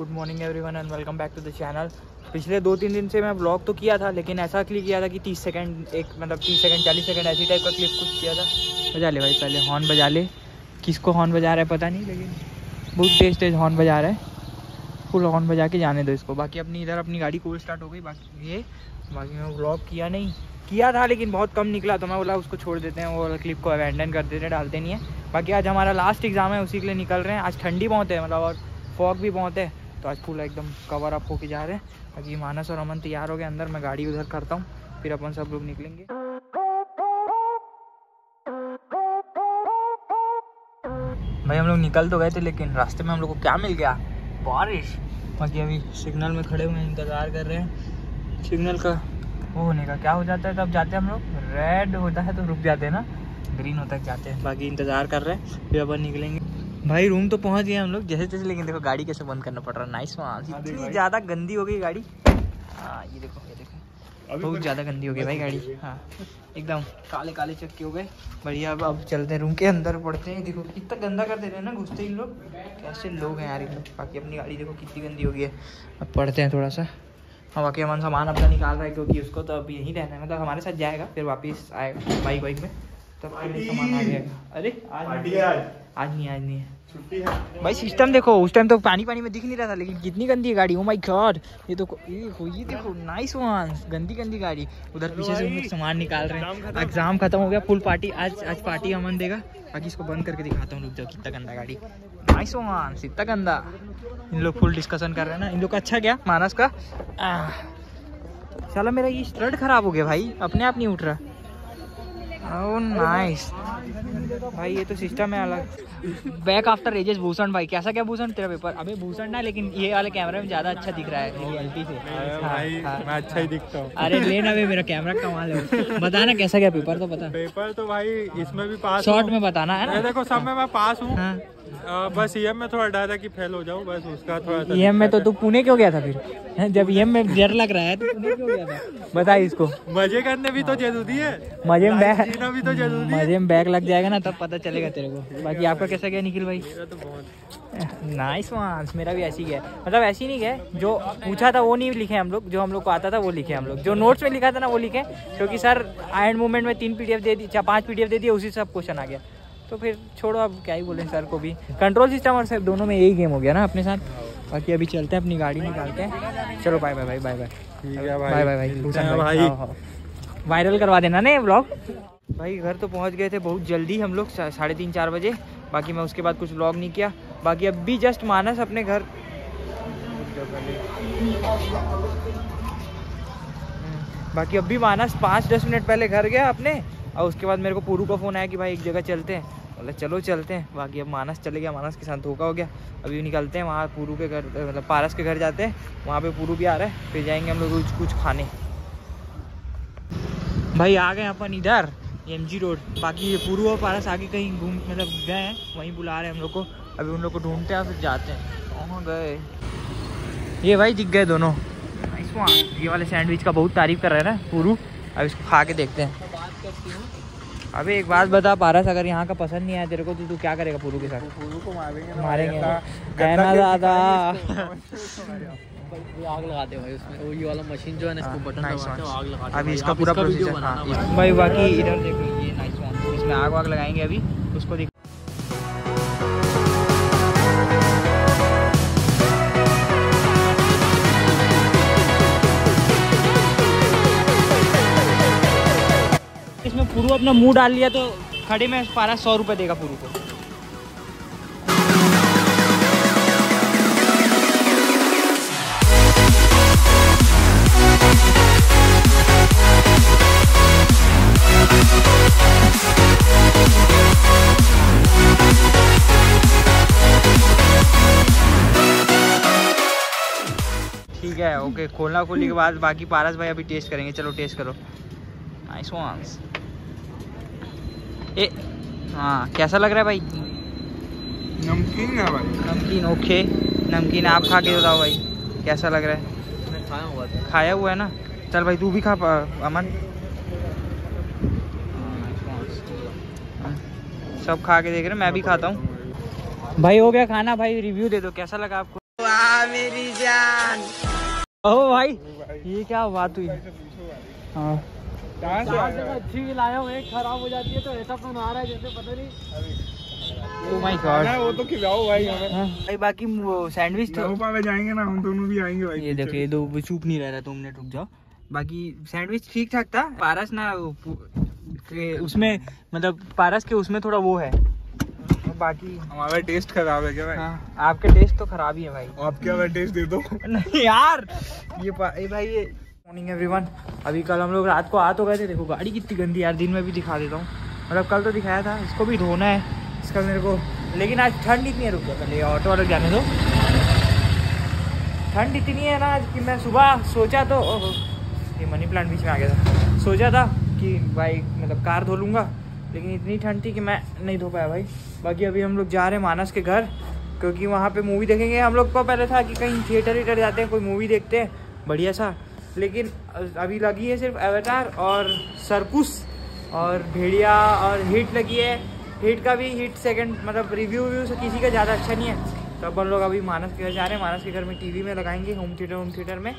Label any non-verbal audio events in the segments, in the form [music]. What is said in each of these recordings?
Good morning everyone and welcome back to the channel पिछले दो तीन दिन से मैं ब्लॉग तो किया था, लेकिन ऐसा क्लिक किया था कि 30 सेकंड एक मतलब 30 सेकंड 40 सेकंड ऐसी टाइप का क्लिप कुछ किया था। बजा ले भाई, पहले हॉर्न बजा ले। किसको हॉर्न बजा रहा है पता नहीं, लेकिन बहुत तेज तेज हॉर्न बजा रहा है। फुल हॉर्न बजा के जाने दो इसको। बाकी अपनी इधर अपनी गाड़ी कोल स्टार्ट हो गई, बाकी ये, बाकी मैं ब्लॉग किया नहीं। किया था, लेकिन बहुत कम निकला तो मैं बोला उसको छोड़ देते हैं वो क्लिप को अबेंडन कर देते हैं, डालते नहीं है। बाकी आज हमारा लास्ट एग्ज़ाम है, उसी के लिए निकल रहे हैं। आज ठंडी बहुत है मतलब और फॉग भी बहुत है। तो आज पूरा एकदम कवर अप होके जा रहे हैं। बाकी मानस और अमन तैयार हो गए अंदर, मैं गाड़ी उधर करता हूँ, फिर अपन सब लोग निकलेंगे। भाई, हम लोग निकल तो गए थे, लेकिन रास्ते में हम लोग को क्या मिल गया? बारिश। बाकी अभी सिग्नल में खड़े हुए इंतज़ार कर रहे हैं। सिग्नल का वो होने का क्या हो जाता है, तब जाते हैं हम लोग। रेड होता है तो रुक जाते हैं ना। ग्रीन होता है, जाते हैं। बाकी इंतज़ार कर रहे हैं, फिर अपन निकलेंगे। भाई रूम तो पहुँच गए हम लोग। जैसे तैसे लेकिन देखो गाड़ी कैसे बंद करना पड़ रहा है। नाइस वहाँ। इतनी ज़्यादा गंदी हो गई गाड़ी। हाँ ये देखो ये देखो। बहुत ज़्यादा गंदी हो गई भाई गाड़ी। हाँ एकदम काले काले चक्के हो गए। बढ़िया अब अब चलते हैं रूम के अंदर पड़ते हैं। देखो कितना गंदा कर दे रहे हैं ना घुसते इन लोग। कैसे लोग हैं यार लोग बाकी अपनी गाड़ी देखो कितनी गंदी हो गई है। अब पढ़ते हैं थोड़ा सा हाँ बाकी अमन सामान अपना निकाल रहा है क्योंकि उसको तो अब यहीं रहना है। मतलब हमारे साथ जाएगा फिर वापस आएगा बाइक वाइक में। तब फिर सामान आ जाएगा अरे आज। आज नहीं आज नहीं है। भाई सिस्टम देखो उस टाइम तो पानी पानी में दिख नहीं रहा था लेकिन कितनी गंदी है गाड़ी ओ माय गॉड ये तो ये देखो ये देखो नाइस वन गंदी गंदी गाड़ी। उधर पीछे से लोग सामान निकाल रहे हैं। एग्ज़ाम खत्म। हो गया फुल पार्टी आज आज पार्टी अमन देगा। बाकी इसको बंद करके दिखाता हूँ रुक जाओ कितना गंदा गाड़ी। नाइस वन इतना गंदा। इन लोग फुल डिस्कशन कर रहे हैं ना इन लोग का अच्छा गया मानस का? चलो मेरा ये स्टड खराब हो गया भाई अपने आप नहीं उठ रहा। ओह नाइस भाई ये तो सिस्टम है अलग। बैक आफ्टर एजेस भूषण भाई कैसा क्या भूषण तेरा पेपर अभी भूषण ना लेकिन ये वाले कैमरे में ज़्यादा अच्छा दिख रहा है रियलिटी से। हाँ, हाँ। मैं अच्छा ही दिखता हूँ। अरे लेना भाई मेरा कैमरा कमाल है। बताना कैसा क्या पेपर तो बता। पेपर तो भाई इसमें भी पास शॉर्ट में बताना है ना? देखो सब में मैं पास हूँ। हाँ। बस ईएम में थोड़ा डर है कि फेल हो जाऊँ बस उसका थोड़ा ईएम में तो तू पुणे क्यों गया था फिर? जब ईएम में डर लग रहा है तो पुणे क्यों गया था? बता इसको। मज़े करने भी तो ज़रूरी है। मज़े में बैग भी तो ज़रूरी है। मज़े में बैग लग जाएगा ना तब पता चलेगा तेरे को। बाकी आपका कैसा गया निखिल भाई? मेरा तो बहुत नाइस वांस मेरा भी ऐसी गया मतलब ऐसी नहीं गया जो पूछा था वो नहीं लिखे हम लोग जो हम लोग को आता था वो लिखे हम लोग। जो नोट्स में लिखा था ना वो लिखे क्योंकि सर एंड मूवमेंट में तीन पीडीएफ दे दी चाहे पाँच पीडीएफ दे दिए उसी से सब क्वेश्चन आ गया। तो फिर छोड़ो अब क्या ही बोले सर को भी। कंट्रोल सिस्टम और सर दोनों में यही गेम हो गया ना अपने साथ। बाकी अभी चलते हैं अपनी गाड़ी निकालते हैं चलो bye bye bye bye bye bye bye हाँ। वायरल करवा देना ना ये ब्लॉग भाई घर तो पहुँच गए थे बहुत जल्दी हम लोग साढ़े तीन चार बजे। बाकी मैं उसके बाद कुछ ब्लॉग नहीं किया। बाकी अब भी जस्ट मानस अपने घर। हम्म, बाकी अब भी मानस पाँच दस मिनट पहले घर गया अपने और उसके बाद मेरे को पूरू का फ़ोन आया कि भाई एक जगह चलते हैं। बोला चलो चलते हैं। बाकी अब मानस चले गया मानस के साथ धोखा हो गया। अभी निकलते हैं वहाँ पूरू के घर मतलब पारस के घर जाते हैं। वहाँ पे पूरू भी आ रहा है फिर जाएँगे हम लोग रोज कुछ खाने। भाई आ गए अपन इधर। एम जी रोड बाकी ये पूर्व और पारस आगे कहीं घूम मतलब गए हैं वहीं बुला रहे हैं हम लोग को। अभी उन लोग को ढूंढते हैं फिर जाते हैं। कहाँ गए? ये भाई दिख गए दोनों। ये वाले सैंडविच का बहुत तारीफ़ कर रहे हैं ना पूरू। अब इसको खा के देखते हैं। अबे एक बात बता पारस अगर यहाँ का पसंद नहीं आया तेरे को तो तू क्या करेगा पूरू के साथ? पूरू को मारेंगे मारेंगे कहना दादा। [laughs] आग लगाते भाई उसमें। ये वाला मशीन जो है ना इसको बटन दबाते हो आग लगाते अभी इसका पूरा प्रोसीजर हाँ भाई। बाकी इधर देखो ये नाइस वन इसमें आग वाग लगाएँगे अभी उसको देख इसमें पुरु अपना मुँह डाल लिया तो खड़े में पारा सौ रुपये देगा पुरु को। है ओके खोलना खोलने के बाद बाकी पारस भाई अभी टेस्ट करेंगे। चलो टेस्ट करो। नाइस वंस ए हाँ कैसा लग रहा है भाई? नमकीन है भाई। नमकीन ओके नमकीन आप खा के बताओ भाई कैसा लग रहा है? मैं खाया हुआ खाया हुआ है ना? चल भाई तू भी खा पा- अमन। सब खा के देख रहे मैं भी खाता हूँ। भाई हो गया खाना। भाई रिव्यू दे दो कैसा लगा आपको? मेरी जान। ओ भाई। ये क्या बात हुई? हाँ। अच्छी लाया हूँ खराब हो जाती है तो ऐसा फ़ोन आ रहा है जैसे पता नहीं। गॉड वो तो खिलाओ भाई। हमें हाँ, भाई बाकी सैंडविच तो जाएँगे ना हम दोनों भी आएँगे भाई। ये देखो ये दो वो नहीं रह रहा दो रुक जाओ। बाकी सैंडविच ठीक ठाक था पारस ना उसमें मतलब पारस के उसमें थोड़ा वो है। बाकी हमारा टेस्ट खराब है क्या भाई? हाँ आपके टेस्ट तो खराब ही है भाई। आप क्या टेस्ट दे दो? नहीं यार ये ये भाई ये मॉर्निंग एवरीवन अभी कल हम लोग रात को आ तो गए थे। देखो गाड़ी कितनी गंदी यार दिन में भी दिखा देता हूँ। मतलब कल तो दिखाया था इसको भी धोना है। इसका मेरे को लेकिन आज ठंड इतनी है रुक गया पहले ऑटो वाले जाने दो। ठंड इतनी है ना आज कि मैं सुबह सोचा तो ये मनी प्लांट बीच में आ गया था। सोचा था कि भाई मतलब कार धो लूँगा। लेकिन इतनी ठंड थी कि मैं नहीं धो पाया भाई। बाकी अभी हम लोग जा रहे हैं मानस के घर, क्योंकि वहाँ पे मूवी देखेंगे। हम लोग को पहले था कि कहीं थिएटर वीटर जाते हैं, कोई मूवी देखते हैं। बढ़िया सा। लेकिन अभी लगी है सिर्फ़ एवेटार और सरकुस और भेड़िया और हिट लगी है। हिट का भी हिट सेकंड मतलब रिव्यू व्यू से किसी का ज़्यादा अच्छा नहीं है। तो अपन लोग अभी मानस के घर जा रहे हैं। मानस के घर में टीवी में लगाएँगे होम थिएटर होम थिएटर में।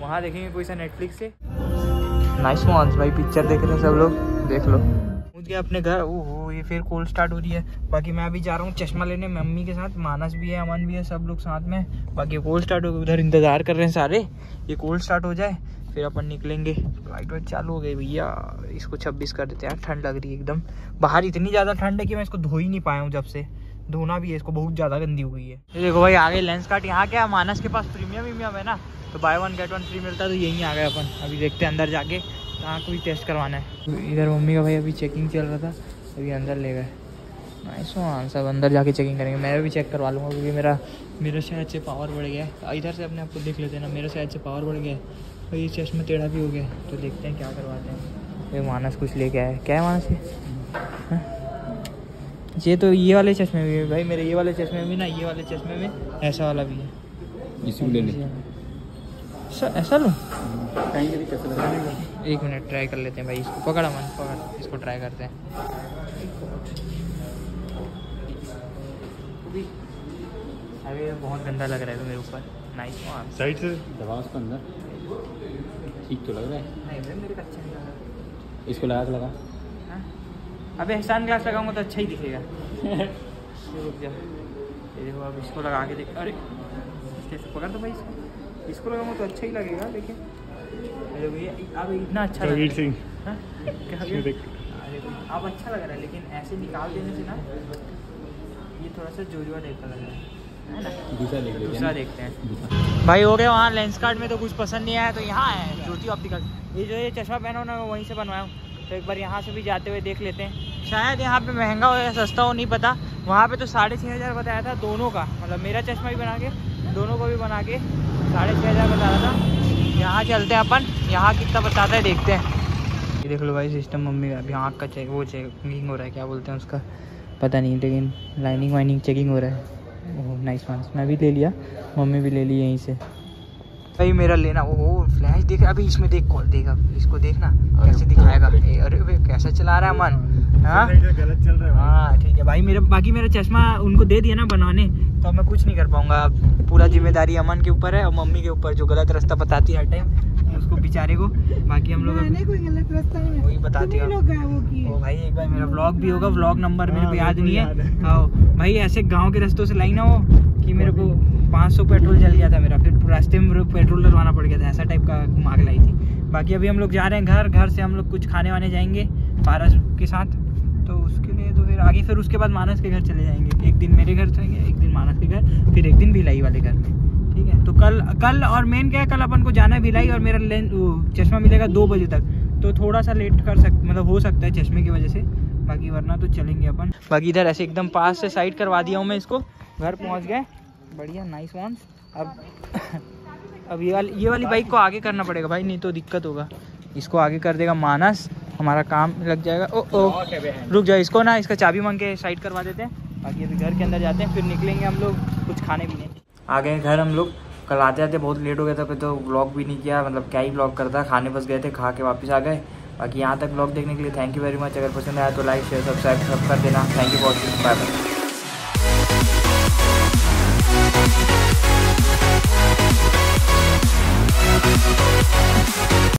वहाँ देखेंगे कोई सा नेटफ्लिक्स से। नाइस वॉन्स भाई पिक्चर देख रहे हैं सब लोग। देख लो। पहुँच गए अपने घर। ओहो, ये फिर कोल्ड स्टार्ट हो रही है। बाकी मैं अभी जा रहा हूँ चश्मा लेने। मम्मी के साथ, मानस भी है, अमन भी है, सब लोग साथ में। बाकी कोल्ड स्टार्ट हो गई उधर इंतज़ार कर रहे हैं सारे। ये कोल्ड स्टार्ट हो जाए, फिर अपन निकलेंगे। लाइट वाइट चालू हो गई भैया। इसको छब्बीस कर देते हैं। ठंड लग रही है एकदम। बाहर इतनी ज़्यादा ठंड है कि मैं इसको धो ही नहीं पाया हूँ जब से। धोना भी है, इसको बहुत ज़्यादा गंदी हो गई है। देखो भाई, आगे लेंस कार्ट यहाँ क्या मानस के पास प्रीमियम वीमियम है ना। तो buy one get one free मिलता है तो यहीं आ गए अपन। अभी देखते हैं अंदर जाके। कहाँ कोई टेस्ट करवाना है। इधर मम्मी का भाई अभी चेकिंग चल रहा था अभी अंदर ले गए। नाइस वन सब अंदर जाके चेकिंग करेंगे। मैं भी चेक करवा लूँगा क्योंकि मेरा मेरे शायद से पावर बढ़ गया है। इधर से अपने आप को देख लेते हैं ना मेरे शायद से पावर बढ़ गया है। और ये चश्मा टेढ़ा भी हो गया तो देखते हैं क्या करवाते हैं। ये मानस कुछ लेके आया क्या है मानस ये? हाँ? ये तो ये वाले चश्मे भी है भाई मेरे ये वाले चश्मे भी ना ये वाले चश्मे में ऐसा वाला भी है। इसी ले ले। ऐसा ऐसा लूँ। कहीं भी कैसे लगा एक मिनट ट्राई कर लेते हैं भाई इसको पकड़ा मन पकड़ इसको ट्राई करते हैं। अभी। बहुत गंदा लग रहा है मेरे ऊपर। नाइस साइड से? दबा उसको अंदर। ठीक तो लग रहा है। नहीं भाई मेरे को अच्छा नहीं लग। रहा इसको लगा के लगा। हाँ? अबे सन ग्लास लगाऊँगा तो अच्छा ही दिखेगा। ये [laughs] रुक जा। देखो अब इसको लगा के देख अरे पकड़ दो भाई इसको। इसको लगाऊँगा तो अच्छा ही लगेगा लेकिन अरे भैया अब इतना अच्छा लग कबीर रहा है। सिंह। हाँ? क्या हो ये गया? देख। अरे भाई, अब अच्छा लग रहा है लेकिन ऐसे निकाल देने से ना ये थोड़ा सा जोजुआ टाइप का लग रहा है। है ना? दूसरा देख दूसरा देखते हैं। भाई हो गया वहाँ लेंस कार्ड में तो कुछ पसंद नहीं आया तो यहाँ है ज्योति ऑप्टिकल ये जो ये चश्मा पहना हूँ ना मैं वहीं से बनवाया हूँ। तो एक बार यहाँ से भी जाते हुए देख लेते हैं। शायद यहाँ पे महँगा हो या सस्ता हो नहीं पता। वहाँ पे तो साढ़े छः हज़ार बताया था दोनों का। मतलब मेरा चश्मा भी बना के दोनों को भी बना के साढ़े छः हज़ार बता रहा था। यहाँ चलते हैं अपन। यहाँ कितना बताता है देखते हैं। ये देख लो भाई सिस्टम मम्मी का अभी आँख का चेक वो चेकिंग हो रहा है क्या बोलते हैं उसका? पता नहीं लेकिन लाइनिंग वाइनिंग चेकिंग हो रहा है। ओह नाइस वन मैं भी ले लिया मम्मी भी ले ली यहीं से। भाई मेरा लेना ओहो फ्लैश देख अभी इसमें देख कॉल देख अब इसको देखना कैसे दिखाएगा। अरे वे कैसा चला रहा है मन? हाँ? गलत चल रहा है हाँ ठीक है। भाई मेरे बाकी मेरा चश्मा उनको दे दिया ना बनवाने तो अब मैं कुछ नहीं कर पाऊँगा। पूरा ज़िम्मेदारी अमन के ऊपर है और मम्मी के ऊपर जो गलत रास्ता बताती है हर टाइम उसको बेचारे को बाकी हम लोग गलत रास्ता वही बताती हूँ। ओ भाई एक बार मेरा व्लॉग भी होगा व्लॉग नंबर मेरे को हाँ, याद नहीं है। भाई ऐसे गाँव के रास्तों से लाई ना हो कि मेरे को 500 पेट्रोल जल गया था मेरा फिर रास्ते में पेट्रोल डलवाना पड़ गया था ऐसा टाइप का घुमा लाई थी। बाकी अभी हम लोग जा रहे हैं घर घर से हम लोग कुछ खाने वाने जाएँगे पारस के साथ। तो उसके लिए तो फिर आगे फिर उसके बाद मानस के घर चले जाएँगे। एक दिन मेरे घर जाएँगे एक दिन मानस के घर, फिर एक दिन भिलाई वाले घर में। ठीक है? तो कल कल और मेन क्या है, कल अपन को जाना है भिलाई और मेरा लेंस चश्मा मिलेगा दो बजे तक। तो थोड़ा सा लेट कर सक मतलब हो सकता है चश्मे की वजह से, बाकी वरना तो चलेंगे अपन। बाकी इधर ऐसे एकदम पास से साइड करवा दिया हूँ मैं इसको। घर पहुँच गए। बढ़िया नाइस वॉन्स अब [laughs] अब ये वाली ये वाली बाइक को आगे करना पड़ेगा भाई, नहीं तो दिक्कत होगा। इसको आगे कर देगा मानस। हमारा काम लग जाएगा। ओ ओ रुक जाओ इसको ना इसका चाबी मांग के साइड करवा देते हैं। बाकी अभी घर के अंदर जाते हैं फिर निकलेंगे हम लोग कुछ खाने पीने। आ गए घर हम लोग। कल आते आते बहुत लेट हो गया था फिर तो ब्लॉग भी नहीं किया मतलब क्या ही ब्लॉग करता खाने बस गए थे खा के वापस आ गए। बाकी यहाँ तक ब्लॉग देखने के लिए थैंक यू वेरी मच अगर पसंद आया तो लाइक शेयर सब्सक्राइब सब कर देना। Thank you for watching bye bye